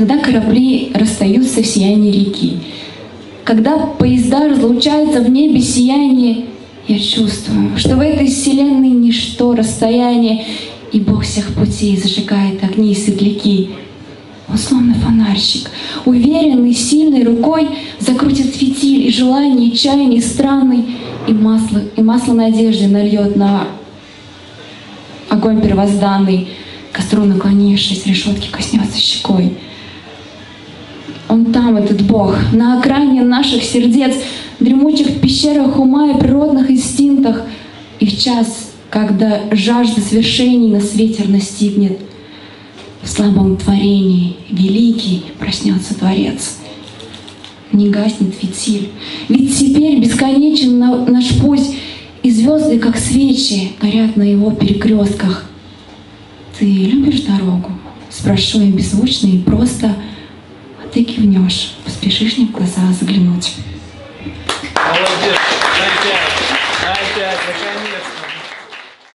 когда корабли расстаются в сиянии реки, когда поезда разлучаются в небе сияние, я чувствую, что в этой вселенной ничто расстояние, и Бог всех путей зажигает огни и светляки. Он словно фонарщик, уверенный, сильной рукой закрутит фитиль и желание, и чаяние странный, и масло, и масло надежды нальет на огонь первозданный, костру наклонившись, решетки коснется щекой. Он там, этот Бог, на окраине наших сердец, дремучих пещерах ума и природных инстинктах, и в час, когда жажда свершений на ветер настигнет, в слабом творении великий проснется Творец. Не гаснет фитиль, ведь теперь бесконечен наш путь, и звезды, как свечи, горят на его перекрестках. Ты любишь дорогу? Спрошу я беззвучно и просто, ты кивнешь, поспешишь мне в глаза заглянуть. Молодец! Опять! Опять! Наконец-то!